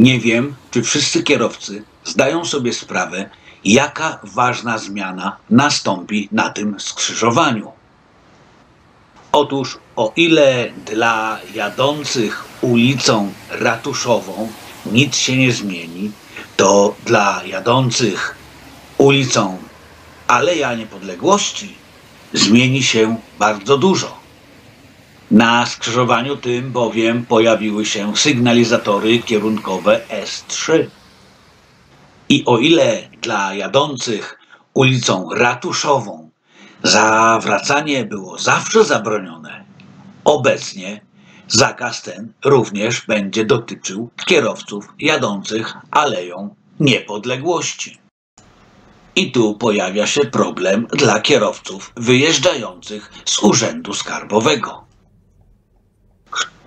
Nie wiem, czy wszyscy kierowcy zdają sobie sprawę, jaka ważna zmiana nastąpi na tym skrzyżowaniu. Otóż, o ile dla jadących ulicą ratuszową nic się nie zmieni, to dla jadących ulicą Aleja Niepodległości zmieni się bardzo dużo. Na skrzyżowaniu tym bowiem pojawiły się sygnalizatory kierunkowe S3. I o ile dla jadących ulicą Ratuszową zawracanie było zawsze zabronione, obecnie zakaz ten również będzie dotyczył kierowców jadących Aleją Niepodległości. I tu pojawia się problem dla kierowców wyjeżdżających z Urzędu Skarbowego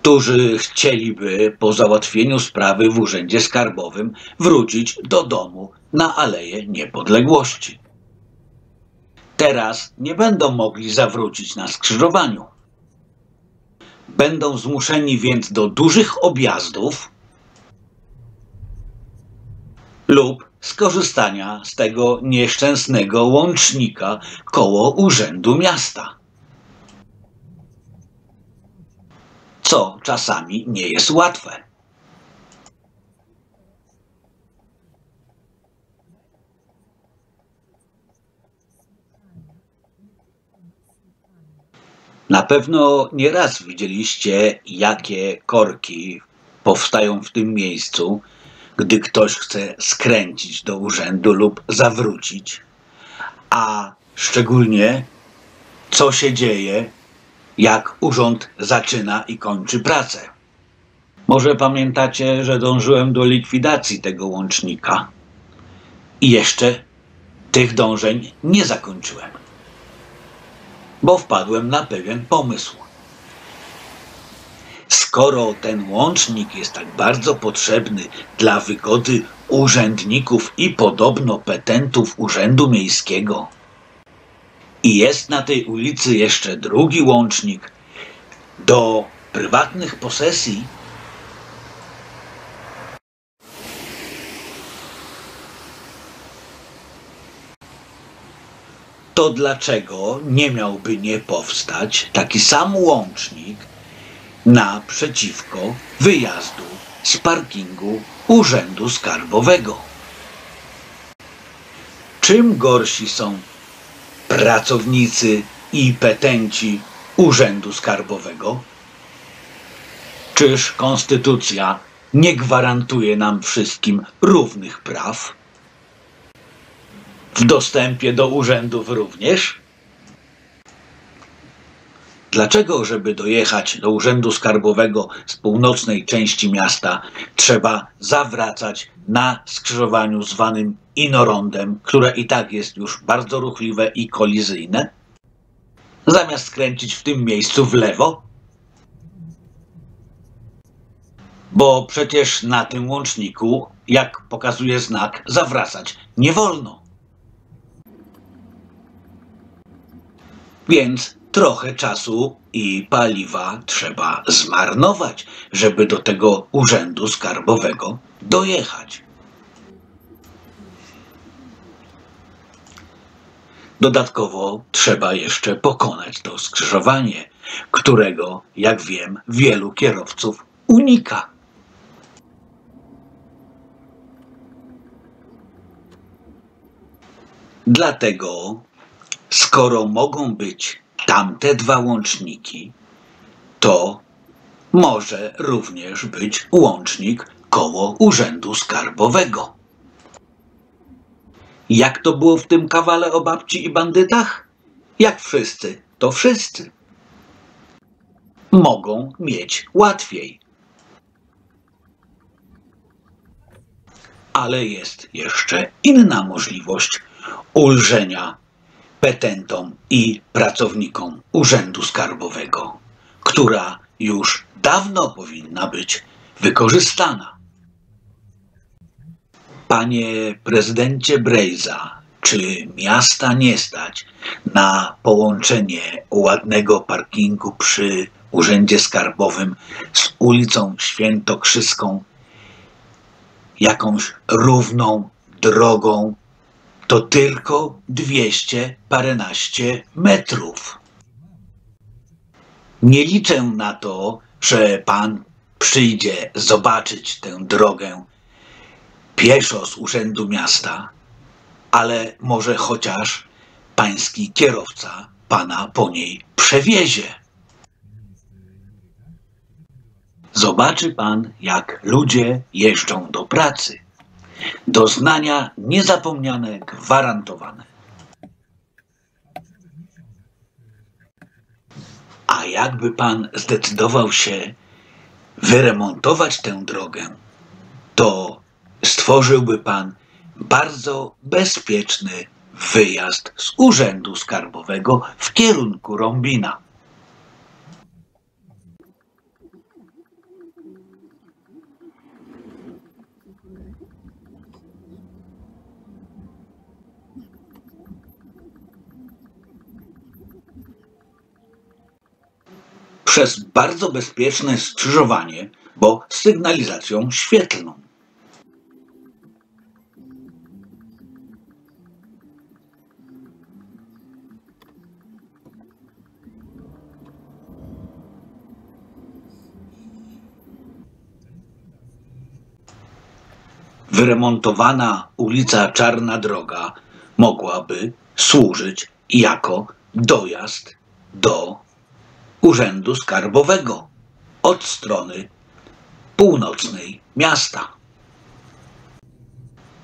którzy chcieliby po załatwieniu sprawy w Urzędzie Skarbowym wrócić do domu na Aleję Niepodległości. Teraz nie będą mogli zawrócić na skrzyżowaniu. Będą zmuszeni więc do dużych objazdów lub skorzystania z tego nieszczęsnego łącznika koło Urzędu Miasta. Co czasami nie jest łatwe. Na pewno nieraz widzieliście, jakie korki powstają w tym miejscu, gdy ktoś chce skręcić do urzędu lub zawrócić, a szczególnie co się dzieje, jak urząd zaczyna i kończy pracę. Może pamiętacie, że dążyłem do likwidacji tego łącznika. I jeszcze tych dążeń nie zakończyłem, bo wpadłem na pewien pomysł. Skoro ten łącznik jest tak bardzo potrzebny dla wygody urzędników i podobno petentów Urzędu Miejskiego, i jest na tej ulicy jeszcze drugi łącznik do prywatnych posesji. To dlaczego nie miałby nie powstać taki sam łącznik naprzeciwko wyjazdu z parkingu Urzędu Skarbowego? Czym gorsi są pracownicy i petenci Urzędu Skarbowego? Czyż konstytucja nie gwarantuje nam wszystkim równych praw? W dostępie do urzędów również? Dlaczego, żeby dojechać do Urzędu Skarbowego z północnej części miasta, trzeba zawracać na skrzyżowaniu zwanym inorondem, które i tak jest już bardzo ruchliwe i kolizyjne, zamiast skręcić w tym miejscu w lewo? Bo przecież na tym łączniku, jak pokazuje znak, zawracać nie wolno. Więc trochę czasu i paliwa trzeba zmarnować, żeby do tego urzędu skarbowego dojechać. Dodatkowo trzeba jeszcze pokonać to skrzyżowanie, którego, jak wiem, wielu kierowców unika. Dlatego, skoro mogą być tamte dwa łączniki, to może również być łącznik koło Urzędu Skarbowego. Jak to było w tym kawale o babci i bandytach? Jak wszyscy, to wszyscy. Mogą mieć łatwiej. Ale jest jeszcze inna możliwość ulżenia petentom i pracownikom Urzędu Skarbowego, która już dawno powinna być wykorzystana. Panie prezydencie Brejza, czy miasta nie stać na połączenie ładnego parkingu przy Urzędzie Skarbowym z ulicą Świętokrzyską jakąś równą drogą, to tylko dwieście paręnaście metrów. Nie liczę na to, że pan przyjdzie zobaczyć tę drogę pieszo z urzędu miasta, ale może chociaż pański kierowca pana po niej przewiezie. Zobaczy pan, jak ludzie jeżdżą do pracy. Doznania niezapomniane, gwarantowane. A jakby pan zdecydował się wyremontować tę drogę, to stworzyłby pan bardzo bezpieczny wyjazd z Urzędu Skarbowego w kierunku Rąbina. Przez bardzo bezpieczne skrzyżowanie, bo sygnalizacją świetlną. wyremontowana ulica Czarna Droga mogłaby służyć jako dojazd do Urzędu Skarbowego od strony północnej miasta.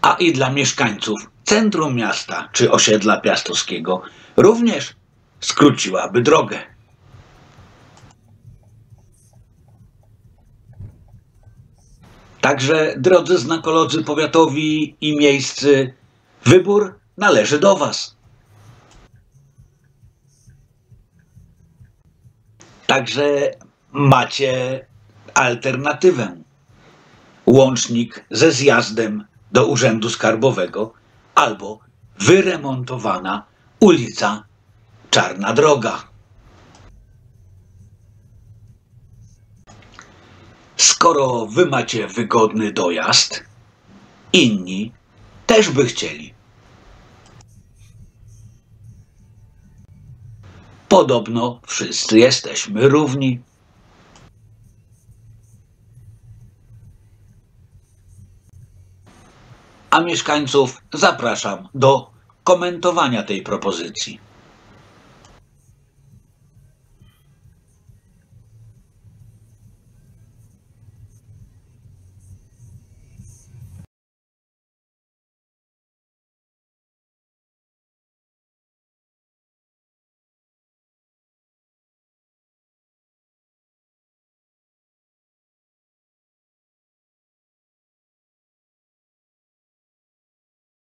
A i dla mieszkańców centrum miasta czy osiedla piastowskiego również skróciłaby drogę. Także, drodzy znakolodzy powiatowi i miejscy, wybór należy do Was. Także macie alternatywę. Łącznik ze zjazdem do Urzędu Skarbowego albo wyremontowana ulica Czarna Droga. Skoro wy macie wygodny dojazd, inni też by chcieli. Podobno wszyscy jesteśmy równi. A mieszkańców zapraszam do komentowania tej propozycji.